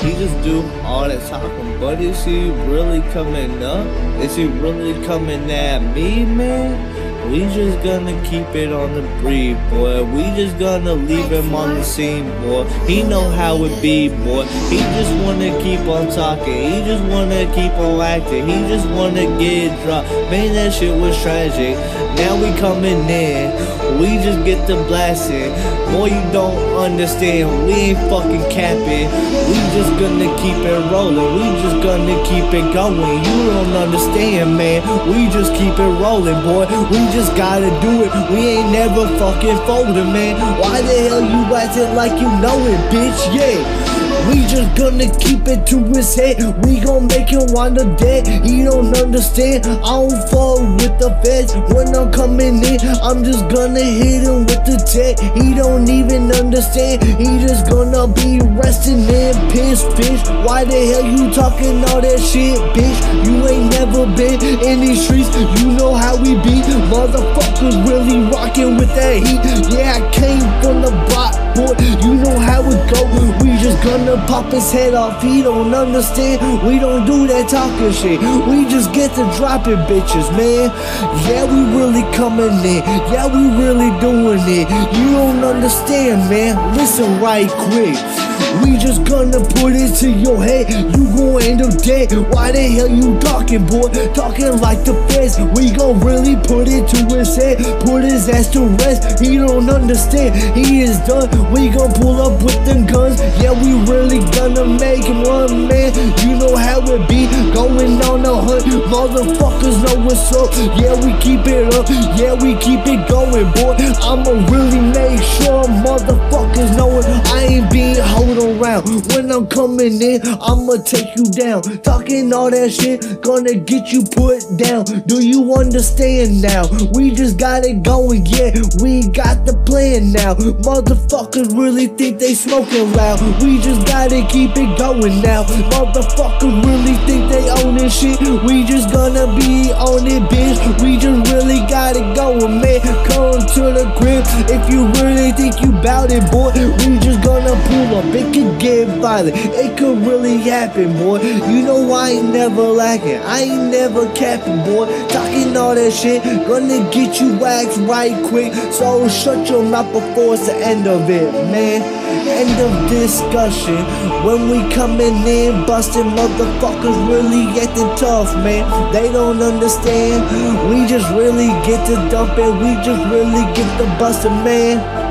He just do all that talking, but is he really coming up? Is he really coming at me, man? We just gonna keep it on the breed, boy. We just gonna leave him on the scene, boy. He know how it be, boy. He just wanna keep on talking. He just wanna keep on acting. He just wanna get dropped. Man, that shit was tragic. Now we coming in. We just get the blasting. Boy, you don't understand. We ain't fucking capping. We just gonna keep it rolling. We just gonna keep it going. You don't understand, man. We just keep it rolling, boy. We just gotta do it. We ain't never fucking folding, man. Why the hell you acting like you know it, bitch? Yeah. We just gonna keep it to his head. We gon' make him wanna dead. He don't understand. I don't fall with the feds. When I'm coming in, I'm just gonna hit him with the tech. He don't even understand. He just gonna be resting in piss, bitch. Why the hell you talking all that shit, bitch? You ain't never been in these streets. You know how we be. Motherfuckers really rocking with that heat. Yeah, I came from the block boy, you know how it go. We just gonna pop his head off, he don't understand. We don't do that talking shit. We just get to dropping bitches, man. Yeah, we really coming in. Yeah, we really doing it. You don't understand, man. Listen right quick. We just gonna put it to your head. You gon' end up dead. Why the hell you talking, boy? Talking like the feds. We gon' really put it to his head. Put his ass to rest. He don't understand. He is done. We gon' pull up with them guns. Yeah, we really gonna make him run, man. You know how it be. Going on the hunt. Motherfuckers know what's up. Yeah, we keep it up. Yeah, we keep it going, boy. I'ma really make sure motherfuckers know it. Around. When I'm coming in, I'ma take you down. Talking all that shit, gonna get you put down. Do you understand now? We just got it going, yeah. We got the plan now. Motherfuckers really think they smoking loud. We just gotta keep it going now. Motherfuckers really think they own this shit. We just gonna be on it, bitch. We just if you really think you bout it, boy. We just gonna pull up. It could get violent. It could really happen, boy. You know I ain't never lacking. I ain't never capping, boy. Talking all that shit, gonna get you waxed right quick. So shut your mouth before it's the end of it, man. End of discussion. When we coming in, busting motherfuckers really acting tough, man. They don't understand. We just really get to dump it. We just really get the busting, man.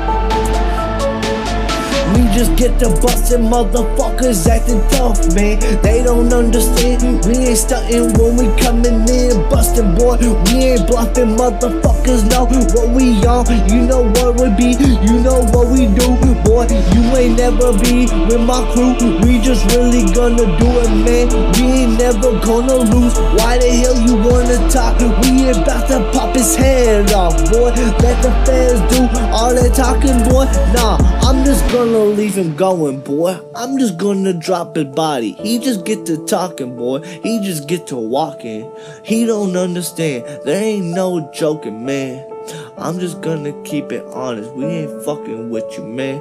We just get to bustin' motherfuckers acting tough, man. They don't understand. We ain't stuntin' when we comin' in, bustin', boy. We ain't bluffing, motherfuckers know what we on. You know what we be, you know what we do, boy. You ain't never be with my crew. We just really gonna do it, man. We ain't never gonna lose. Why the hell you wanna talk? We about to pop his head off, boy. Let the fans do all that talking, boy. Nah, I'm just gonna leave him going, boy. I'm just gonna drop his body. He just get to talking, boy. He just get to walking. He don't understand. There ain't no joking, man. I'm just gonna keep it honest. We ain't fucking with you, man.